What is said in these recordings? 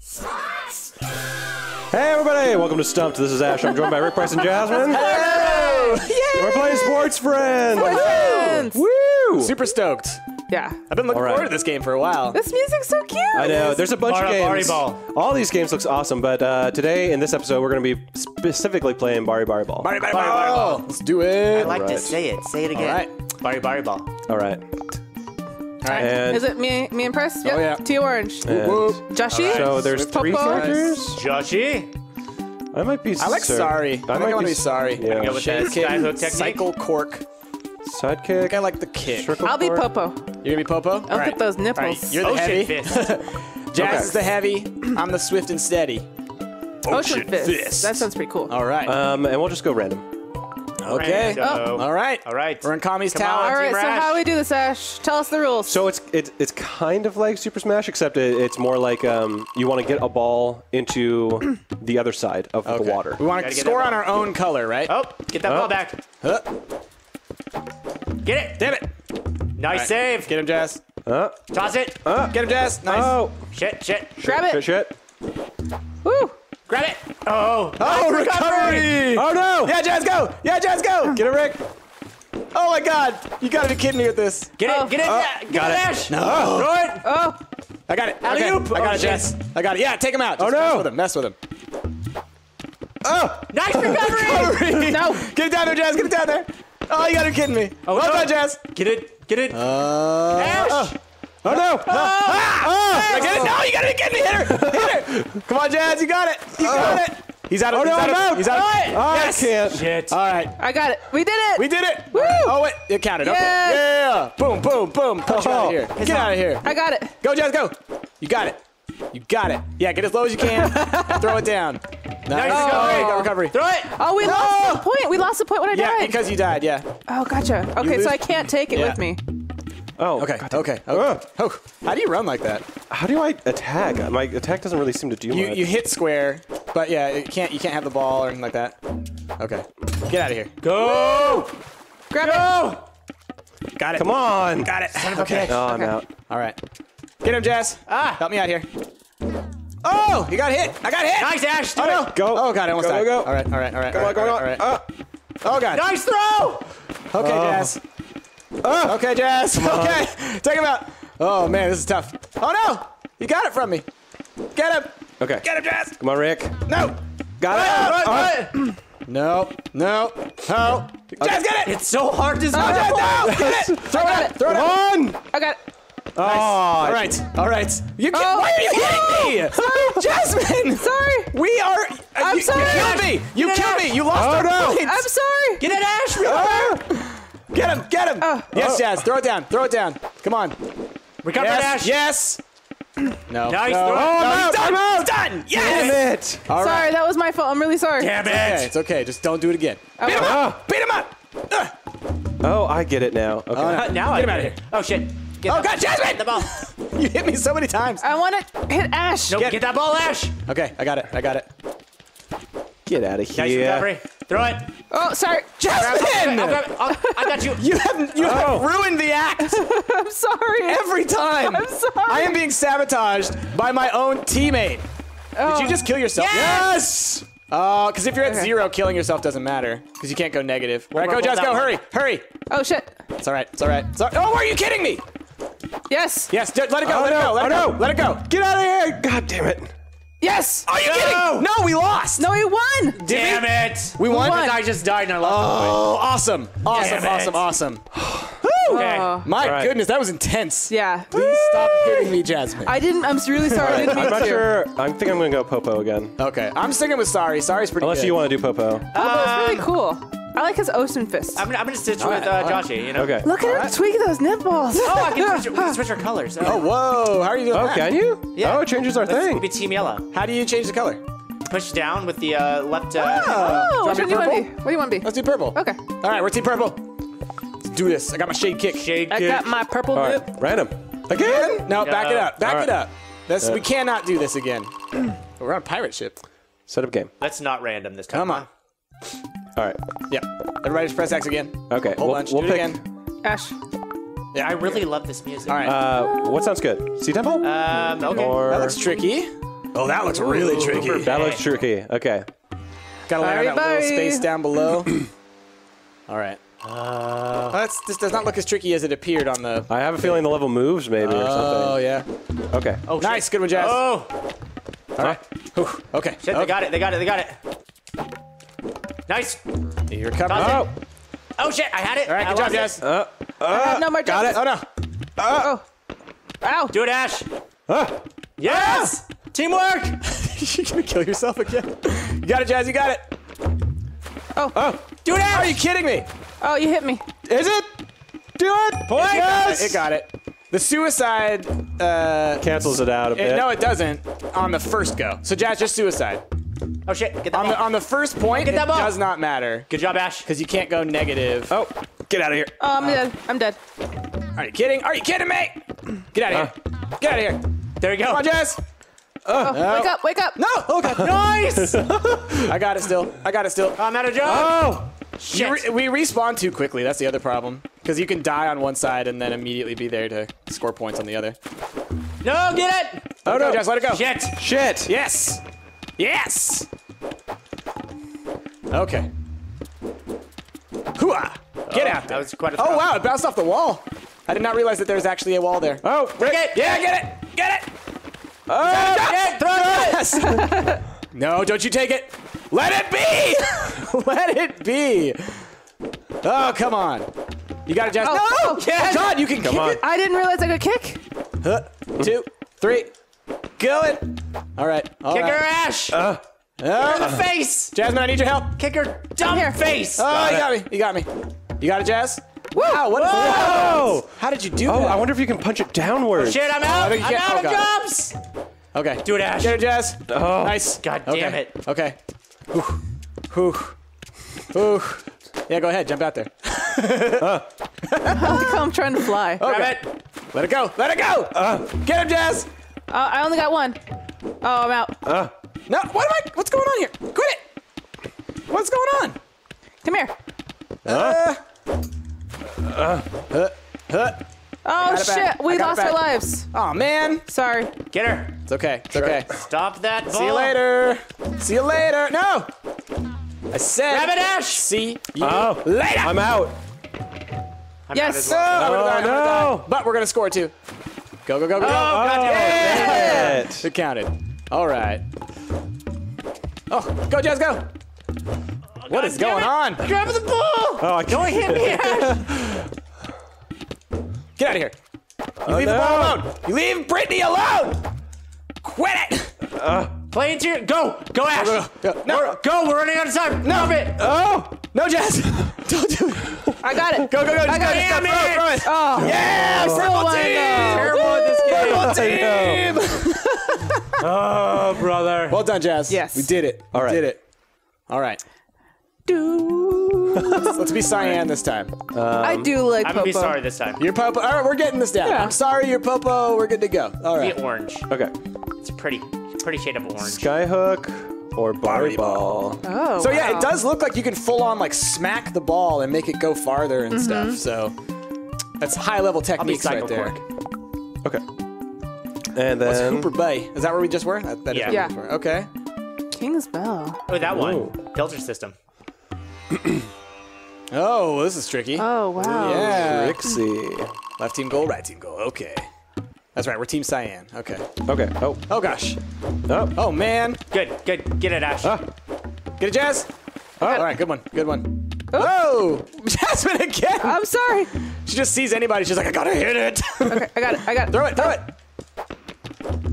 Hey everybody, welcome to Stumpt. This is Ash. I'm joined by Rick Price and Jasmine. We're playing Sports Friends. Friends. Woo! Super stoked. Yeah. I've been looking All right. forward to this game for a while. This music's so cute. I know. There's a bunch Bar- of games. Bari Ball. All these games looks awesome, but uh, today in this episode we're going to be specifically playing Bari Bari Ball. Bari, bari, Bari, bari, ball. Let's do it. I like Alright. to say it. Say it again. right. Bari Bari Ball. All right. All right. And Is it me, me and Press? Yep. Oh, yeah. Tea orange. and Whoop. So there's three Popo? characters. Joshi. I might be. I like sir- sorry. I, think I might want to be s- sorry. Yeah. Go with the Shake kick, skyhook technique. Cycle cork. I Sidekick. think I like the kick. Trickle I'll be. Popo. You're gonna be Popo. All Look right. at those All right. nipples. You're the Ocean heavy. fist. Jazz Okay. is the heavy. I'm the swift and steady. Ocean fist. fist. That sounds pretty cool. All right. Um, and we'll just go random. Okay. Rando. All right. All right. We're in Kami's Come tower. on. All right, so how do we do this, Ash? Tell us the rules. So it's it's it's kind of like Super Smash, except it, it's more like um, you want to get a ball into the other side of Okay. the water. We want to score on our own color, right? Oh, get that Oh. ball back. Huh. Get it. Damn it. Nice save. Get him, Jazz. Uh, Toss it. Get him, Jazz. Nice. oh, Shit, shit. Grab shit, it. shit. Woo. Grab it. Oh. Oh, recovery. Oh no! Yeah, Jazz, go. Yeah, Jazz, go. Get it, Rick. Oh my God. You gotta be kidding me with this. Get it. Oh. Get it. Oh, yeah, get got it, it. Ash. No. Throw it. Oh. I got it. Okay. Alley-oop. I got Oh, it, shit. Jess. I got it. Yeah, take him out. Oh, no. Mess with him. Mess with him. Oh, Nice recovery. No. Get it down there, Jazz. Get it down there. Oh, you gotta be kidding me. Oh, well no. done, Jazz. Get it. Get it. Uh, Ash. oh no! no. ah, I get it. No, you gotta get kidding me. Hit her. Hit her. Come on, Jazz. You got it. You got it. He's out of. Oh, no, he's out I'm of, out. He's out. Oh, Of, I yes. can't. Shit. All right. I got it. We did it. We did it. Woo. Oh wait, it counted. Okay. Yeah. Boom, boom, boom. Punch you out of here. Get out of here. I got it. Go, Jazz. Go. You got it. You got it. Yeah, get as low as you can. Throw it down. Nice. Nice Oh, recovery. got recovery. Throw it. Oh, we No. lost the point. We lost the point when I Yeah, died. because you died. Yeah. oh, gotcha. Okay, so I can't take it Yeah. with me. Oh, Okay. God. Okay. Ugh. okay. Oh, how do you run like that? How do I attack? My attack doesn't really seem to do You much. you hit square, but yeah, you can't you can't have the ball or anything like that. Okay. Get out of here. Go. Grab it. Got it. Come on! Got it. Son of okay. bitch. Oh, I'm Okay. out. All right. Get him, Jazz. Ah. Help me out here. Oh, you got hit. I got hit. Nice, Ash. Do Oh no. it. Go. Oh god, I almost Go, died. go, go. All right. All right. All right. Come all on, right, come all on. right, all right. Uh, Oh god. Nice throw. Okay, Jazz. Okay, Jazz. Okay. Take him out. Oh man, this is tough. Oh no. You got it from me. Get him. okay. Get him, Jazz. Come on, Rick. No. Got it. No. No. No. No. Jazz, get it. It's so hard to Oh, Jazz, no. Get it. Throw it out. it. Throw it Come out. on! I got it. Oh, All right, all right. You can, Oh. why are you hitting me, Jasmine? Sorry. We are. I'm you, sorry. You killed me. You killed me. You lost Oh, our no. points. I'm sorry. Get it, Ash. Ah. Get him. Get him. Oh. Yes, Oh. Jazz. Throw it down. Throw it down. Come on. Recover, yes. Ash. Yes. No. Nice No. throw. No, I'm he's done. Out. He's done. Yes. Damn it! All sorry, right. that was my fault. I'm really sorry. Damn it. Okay, it's okay. Just don't do it again. Beat him up. Beat him up. Ugh. Oh, I get it now. Okay. Oh, no. Uh, now Get I him out of here. Oh shit. Get Oh God, Jasmine! The ball. You hit me so many times. I want to hit Ash. No, Get- get that ball, Ash. Okay, I got it. I got it. Get out of here. Nice here. recovery. Throw it. Oh, sorry. Jasmine! It. I'll- I got you. You have you have Oh. ruined the act. I'm sorry. Every time. I'm sorry. I am being sabotaged by my own teammate. Did you just kill yourself? Yes! Uh, because if you're at Okay. zero, killing yourself doesn't matter. Because you can't go negative. All right, go, Jazz, go. one. Hurry, hurry. Oh shit. It's all right. It's all right. It's all right. Oh, are you kidding me? Yes. Yes, let it go. Oh, let no. it go. Let Oh, it go. no. Let it go. Get out of here! God damn it! Yes. Are you kidding? No, we lost. No, we won. Damn it. We won? won? I just died and I lost Oh, awesome. Awesome, Damn it. awesome, awesome. Okay. Oh. My All right. goodness, that was intense. Yeah. Please stop hitting me, Jasmine. I didn't. I'm really sorry. I didn't mean I'm not to. sure. I think I'm gonna go Popo again. okay, I'm sticking with Sari. Sari's pretty good. Unless good. you want to do Popo. Popo's it's really um, cool. I like his ocean fist. I'm gonna, I'm gonna stitch All with right, uh, all right. Joshy, you know? Okay. Look at him tweak those nipples. Oh, I can switch, we can switch our colors. Oh, whoa. How are you doing Oh, that? can you? Yeah. Oh, it changes our Let's thing. be team yellow. How do you change the color? Push down with the uh, left. Uh, Oh, Do which you do you want want me to be? What do you want to be? Let's do purple. Okay. All right, we're team purple. Let's do this. I got my shade kick. Shade I got my purple All dip. right, random. Again? No, back it up. Back All it right. up. This, Uh, we cannot do this again. we're on a pirate ship. Set up game. That's not random this time. Come on. All right. Yep. Everybody just press X again. Okay. Whole we'll bunch. we'll do it pick. again. Ash. Yeah. I really love this music. All right. Uh, what sounds good? Sea Temple? Um, okay. or that looks tricky. Oh, that looks really tricky. That looks tricky. Okay. Gotta land on that Bye, little space down below. All right. Uh, that's, this does not look as tricky as it appeared on the. I have a feeling the level moves maybe or something. Oh yeah. Okay. Oh, Nice, shit. good one, Jazz. Oh, All right. Whew. Okay. shit, okay. they got it, they got it, they got it. Nice. You're coming. Toss Oh. Oh, shit, I had it. All right, I good job, lost it. Jazz. Uh, I have no more got jumps. it. Oh no. Oh. Ow. Do it, Ash. uh, Yes! Teamwork! You're gonna kill yourself again. You got it, Jazz. You got it. oh, Oh. Do it, Ash! Are you kidding me? Oh, you hit me. Is it? Do it. Point. Yes. It got it. The suicide. Uh, cancels it out a it- bit. no, it doesn't. On the first go. So Jazz, just suicide. Oh, shit, get that On ball. the on the first point, Get it that ball. does not matter Good job, Ash. because you can't go negative. Oh, get out of here. Oh, I'm dead. I'm dead. Are you kidding? Are you kidding me? Get out of here. Uh. Get out of here. There you go. Come on, Jazz. Oh, wake uh, up, wake up. No. Oh God. Nice! I got it still. I got it still. Uh, I'm out of job. Oh, Shit. re- we respawn too quickly. That's the other problem. Because you can die on one side and then immediately be there to score points on the other. No, get it! oh Go, no. Jazz, let it go. Shit! Shit. Yes. Yes. Okay. Hooah. Get oh, out That was quite a Oh wow! It bounced off the wall. I did not realize that there was actually a wall there. Oh, oh Take it! Yeah, get it. Get it. oh, Get it! Throw it! Yes. no, don't you take it. Let it be. Let it be. Oh come on. You got it, Jazz. Oh, no. oh, yeah. God, you can Come kick on. it. I didn't realize I could kick. Huh. Two, three, going. All right. All Kick her, right. Ash! Uh, oh. in the uh. face! Jasmine, I need your help. Kick her dumb here. face! Oh, you got me. You got me. You got it, Jazz. Wow, what is Oh. How did you do Oh, that? I wonder if you can punch it downwards. Shit, I'm out! I'm out oh, of God. jobs! Okay. Do it, Ash. Get it, Jazz. Oh. Nice. God okay. damn it. Okay. Whew. Whew. Whew. Yeah, go ahead. Jump out there. Uh. I'm trying to fly. Okay. Grab it! Let it go. Let it go. Get him, Jazz. Oh, I only got one. Oh, I'm out. No. What am I? What's going on here? Quit it. What's going on? Come here. Uh. Uh. Huh. Oh got shit, we I got it lost our lives. Oh man. Sorry. Get her! It's okay. It's okay. Stop that ball! See you later. See you later. No. I said. Grab it, Ash! See you Oh. later. I'm out. I'm Yes. out No, well. I'm Oh, die, I'm gonna no. die. But we're gonna score too. Go, go, go, go, Oh, go. God damn it! Shit. It counted. All right. Oh, go, Jazz, go. Oh, what is Damn going it. on? Grab the ball! Oh, I Don't hit me, Ash! Get out of here. You leave the ball alone. You leave Brittany alone. Quit it. Play into your. Go! Go, Ash! Go, go. No, Go! We're running out of time! no. Stop it! Oh, no, Jazz. Don't do it. I got it. Go, go, go. Just I got go, it. just go. Damn Throw it, it. throw it. Oh. Yeah, oh purple one, team. though. Terrible at this team. Oh, brother. Well done, Jazz. Yes. We did it. All right. We did it. All right. Do. Let's be cyan this time. I do um, like I'm gonna be Sari this time. You're Popo. All right, we're getting this down. Yeah. I'm sorry, you're Popo. We're good to go. All right. Be orange. Okay. It's pretty. Pretty shade of orange. Skyhook or Barbie ball. Oh. So yeah, wow. it does look like you can full on like smack the ball and make it go farther and mm-hmm. stuff. So that's high level I'll be techniques right Cycle there. Cork. Okay. And What's then Hooper Bay? Is that where we just were? That, that is Yeah. where Yeah. just were. Okay. King's Bell. Oh, that one. Ooh. Filter system. Oh, this is tricky. Oh wow. yeah. Trixie. Left team goal, right team goal. Okay. That's right. We're Team Cyan. Okay. Okay. Oh. Oh gosh. Oh. Oh man. Good, good. Get it, Ash. Ah. Get it, Jazz. All right. Good one. Good one. Oh, Jasmine again. I'm sorry. She just sees anybody. She's like, I gotta hit it. Okay, I got it. I got it. throw it. Throw it.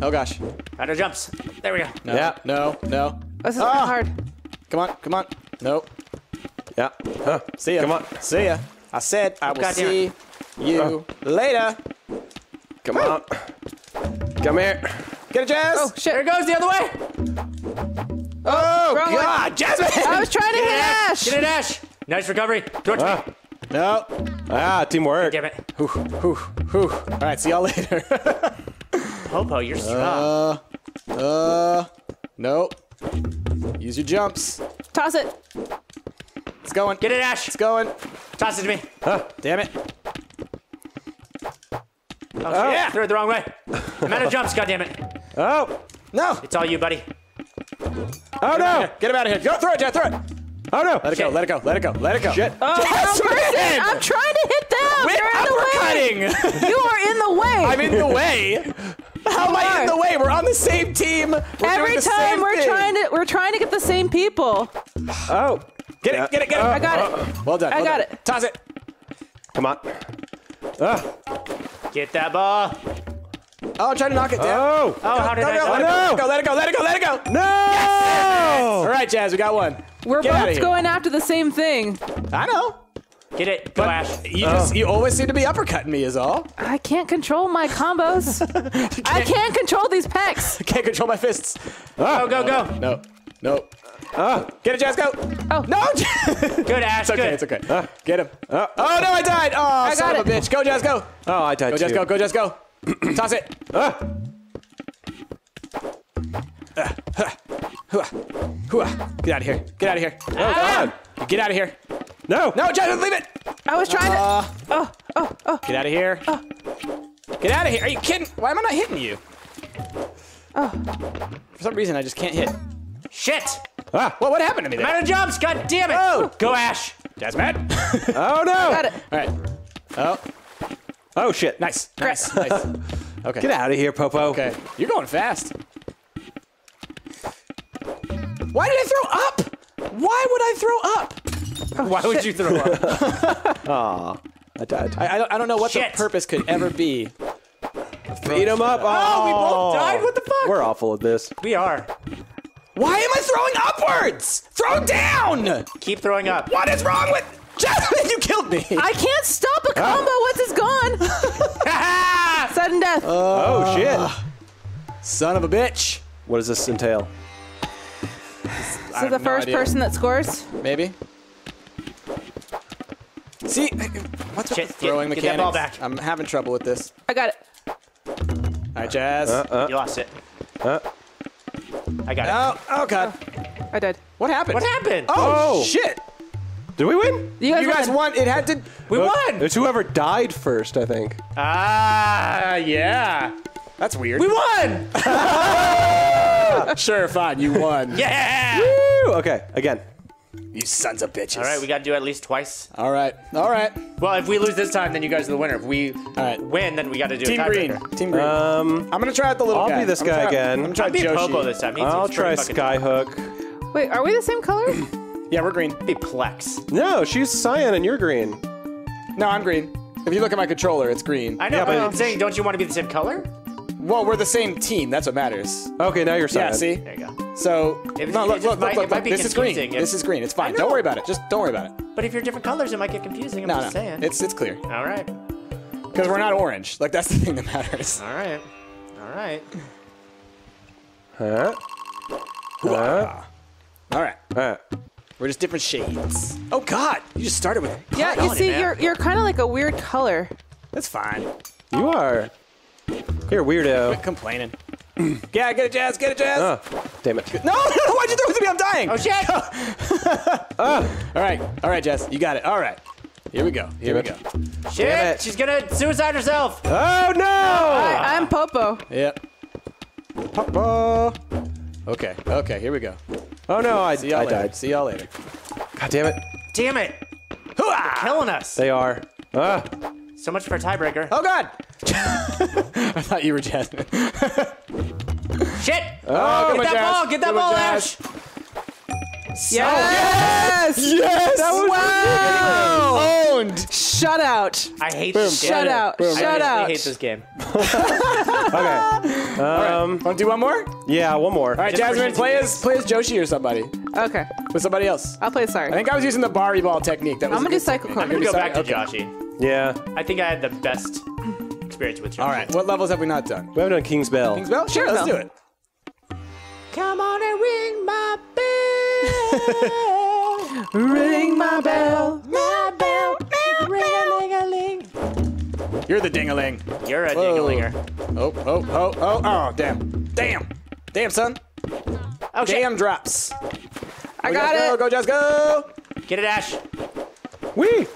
Oh gosh. Out of jumps. There we go. No. Yeah. No. No. This is Ah. hard. Come on. Come on. Nope. Yeah. Huh. See ya. Come on. See ya. I said I will God see you later. Come on. Come here. Get it, Jazz. Oh shit. There it goes the other way. Oh, wrong way. God, Jasmine. I was trying to Get hit it, Ash. Get it, Ash. Nice recovery. Throw it Ah. me. no. Ah, teamwork. Damn it. Whew, whew, whew. All right, see y'all later. Popo, you're strong. uh, uh, nope. Use your jumps. Toss it. It's going. Get it, Ash. It's going. Toss it to me. Damn it. Oh, yeah. Threw it the wrong way. I'm out of jumps, goddammit. Oh. No. It's all you, buddy. Oh no! Get him out of here. Go, throw it, Jazz. Throw it. Oh no! Let it go. Let it go. Let it go. Let it go. Shit. Oh, Jazz, no mercy. man. I'm trying to hit down. Quit You're in the way. You are in the way. I'm in the way. How am I in the way? We're on the same team. We're Every doing the time same we're thing. trying to we're trying to get the same people. Oh. Get it, get it, get it. I got it. Well done. I well got done. it. Toss it. Come on. Ah. Get that ball. Oh, I'm trying to knock it down. Oh. Oh, how did No, I no, let it no. go. Let it go. Let it go. Let it go. Let it go. No! All right, Jazz, we got one. We're Get both going after the same thing. I know. Get it. Go, Ash. You just you always seem to be uppercutting me is all. I can't control my combos. I can't control these pecs. I can't control my fists. Go, go, go. No. No. Ah. Get it, Jazz, go. Oh. No. Good, Ash. It's okay, good. it's okay. Ah. Get him. Ah. oh no, I died. Oh, son got of a it. bitch. Go, Jazz, go. Oh, I died Go, too. Jazz, go. Go, Jazz, go. Toss it. Ah. ah. Hooah. Get out of here. Get out of here. Oh God! Get out of here. No! No, Jazz, leave it. I was trying to. Uh, Oh, oh, oh. get out of here. Get out of here. Are you kidding? Why am I not hitting you? Oh. For some reason, I just can't hit. Shit. Ah! Well, what happened to me I'm out of jumps. God damn it. Oh. Go, Ash. Jazz, man. Oh no! Got it. All right. Oh, Oh shit! nice. Nice. nice. Okay. Get out of here, Popo. Okay. You're going fast. Why did I throw up? Why would I throw up? Why would you throw up? I died. I, I, don't, I don't know what Shit. the purpose could ever be. Beat him up. Oh, we both Oh. died? What the fuck? We're awful at this. We are. Why am I throwing upwards? Throw down! Keep throwing up. What is wrong with Jasmine? You killed me. I can't stop a combo ah. once it's gone. Sudden death. Oh, oh shit! Ah. Son of a bitch. What does this entail? so the no first idea. person that scores. Maybe. See, what's with Shit, the throwing get- get that ball back. I'm having trouble with this. I got it. All right, Jazz. You lost it. Uh, I got it. oh, oh God. I did. What happened? What happened? Oh, Oh. shit. did we win? You guys, You guys won. won. It had to. we Well, won. It's whoever died first, I think. Ah, yeah. That's weird. We won. sure, fine. You won. Yeah. Woo! Okay, again. You sons of bitches. All right, we got to do it at least twice. All right. All right. Well, if we lose this time, then you guys are the winner. If we right. win, then we got to do it. Team a green. tiebreaker. Team green. Um, I'm gonna try out the little I'll guy. be this I'm guy try- again. I'm gonna try I'm being Joshi. Popo this time. He I'll seems try pretty fucking- Skyhook. Wait, are we the same color? Yeah, we're green. Be Plex. No, she's cyan and you're green. No, I'm green. If you look at my controller, it's green. I know, Yeah, but but- I'm saying, don't you want to be the same color? Well, we're the same team. That's what matters. Okay, now you're cyan. Yeah, see? There you go. So, It- no, it look, look, might- look, look, look. This is green. confusing if- This is green. It's fine. Don't worry about it. Just don't worry about it. But if you're different colors, it might get confusing. I'm No, just no. saying. It's it's clear all right. because we're not orange. Like that's the thing that matters. All right. All right. Huh? Huh? All right, Huh? we're just different shades. Oh God, you just started with. Yeah, you on it, see, you're you're kind of like a weird color. That's fine. You are. You're a weirdo. Quit complaining. yeah, get it, Jazz. Get it, Jazz. Oh, damn it. No, no, why'd you throw it to me? I'm dying. Oh shit! All right, all right, Jazz. You got it. All right. Here we go. Here we Damn go. it. shit! it. She's gonna suicide herself. Oh no! I, I'm Popo. Yep. Popo. Okay. Okay. Here we go. Oh no, I, See y'all I later. died. See y'all later. God damn it. Damn it! Hooah! Killing us. They are. Ah. So much for a tiebreaker. Oh God! I thought you were Jasmine. Shit! Oh, get that ball! Get that ball, Ash! Yes! Yes! That was Wow! owned. Shut out. I hate this game. Shut out. Boom. Shut I out. hate this game. Okay. Um, Want to do one more? Yeah, one more. All right, Just Jasmine, play as play as Joshi or somebody Okay, with somebody else. I'll play Sari. I think I was using the Bari ball technique. That was I'm gonna do good Cycle technique. I'm gonna You're go back to Okay. Joshy. Yeah. I think I had the best experience with Joshy. All right, what levels have we not done? We haven't done King's Bell. King's Bell? Sure, let's do it. Come on and ring my bell. Ring my bell. my bell. Ring a ling a ling. You're the dingaling. You're a Whoa. dingalinger. Oh, oh, oh, oh, oh, damn. Damn. Damn, son. Oh shit! Damn drops. I Go, got Jazz, Go, it. go, just go. Get it, Ash. Wee!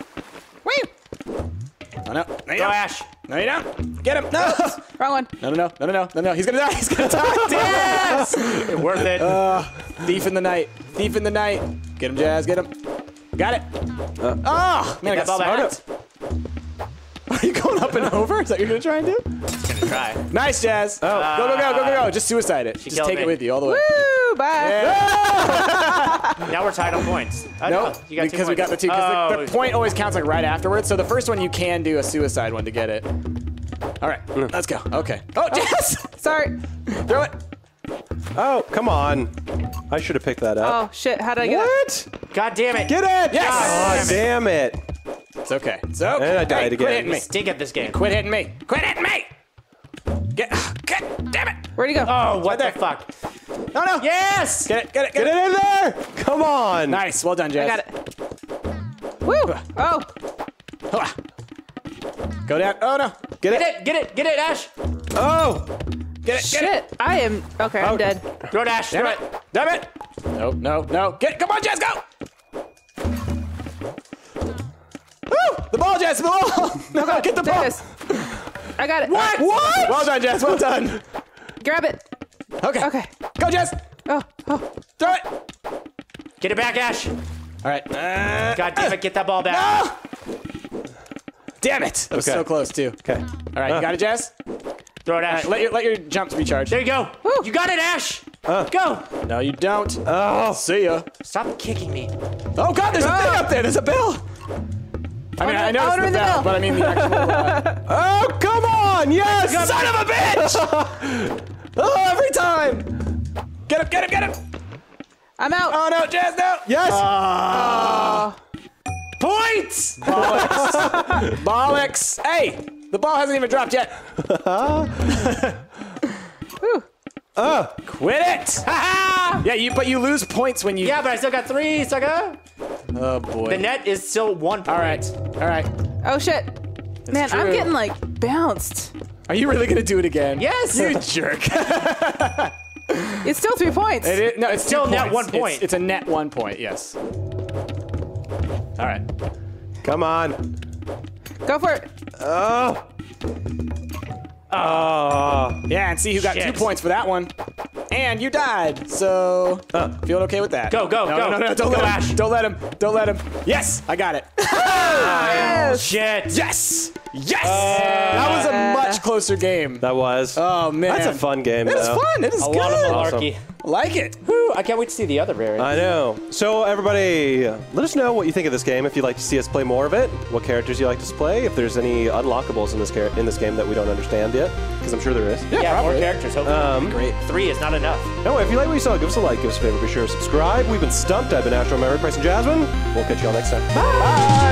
Oh, no. No, you Go, don't. Ash. No, you don't. Get him. No. Wrong one. No, no, no, no, no, no, no, no. He's gonna die. He's gonna die. Damn it. Worth it. Thief in the night. Thief in the night. Get him, Jazz. Get him. Got it. oh, man, I that got ball back. smart. Are you going up and over? Is that what you're gonna try and do? Just gonna try. Nice, Jazz. Oh, go, go, go, go, go, go. Just suicide it. Just take me. it with you all the way. Woo! Bye. Now we're tied on points. Oh, No, no, you got two because we got the two. Because the, Oh, the point always counts like right afterwards. So the first one you can do a suicide one to get it. All right, mm. let's go. Okay. Oh, Jazz! Sorry. Throw it. Oh, come on. I should have picked that up. Oh shit! How did I get it? what? God damn it. Get it! Yes! Oh, damn it. It's okay. It's okay. And I died Hey, again. Quit hitting me. Stink at this game. Quit hitting me. Quit hitting me. Get. God damn it. Where'd he go? Oh, what Right the there. fuck? No, no. Yes! Get it. Get it. Get Get, it in there! Come on! Nice. Well done, Jess. I got it. Woo! Oh, Go down. Oh no. Get it. Get it! it, get it, get it, Ash. Oh! Get it. Get it. shit! I am okay. I'm Oh. dead. Throw it, Ash. Damn Throw it. it. Damn it. No, no, no. Get it. Come on, Jazz. Go. Woo! The ball, Jazz. The ball. No, no, get the ball. it is. I got it. What? What? Well done, Jazz. Well done. Grab it. Okay. Okay. Go, Jazz. Oh, oh. Throw it. Get it back, Ash. All right. Uh, God damn it, get that ball back. ah! Damn it. That was Okay. so close, too. Okay. All right. You got it, Jazz? Throw it, All Ash. right. Let your, let your jumps recharge. there you go. Woo. You got it, Ash. Go. No, you don't. Oh! See ya. Stop kicking me. Oh, God. There's a Oh. thing up there. There's a bell. I mean, I know it's the ring the bell, bell. but I mean the actual. Uh, Oh, come on! Yes! son of a bitch! oh, every time. Get him! Get him! Get him! I'm out. Oh no, Jazz, no! Yes! Ah. Ah. Points! Bollocks! Hey, the ball hasn't even dropped yet. Whew. Quit it! yeah, you but you lose points when you. Yeah, but I still got three, sucker. Oh boy. The net is still one point. All right. All right. Oh shit. Man, I'm getting like bounced. Are you really gonna do it again? Yes. You jerk. It's still three points. it is, no, it's Still net points. one It's- point. It's, a net one point. Yes. All right. Come on. Go for it. Oh! Oh! Yeah, and see who got two points for that one. And you died. So feeling okay with that? Go, go, no, go. No, no, no! Don't Go, let Ash. him. Don't let him. Don't let him. Yes, I got it. Yes. Ah! Oh, shit. Yes! Yes! that was a much closer game. That was. Oh man, That's a fun game, It was though. fun. It is A good. lot of Awesome. malarkey. like it. Whew, I can't wait to see the other variant. I know. So everybody, uh, let us know what you think of this game. If you'd like to see us play more of it, what characters you like to play. If there's any unlockables in this in this game that we don't understand yet, because I'm sure there is. yeah, more characters. Hopefully. Um, Great. Three is not enough. No, if you like what you saw, give us a like, give us a favor, be sure to subscribe. We've been Stumpt. I've been Astro Mary, Price, and Jasmine. We'll catch you all next time. Bye.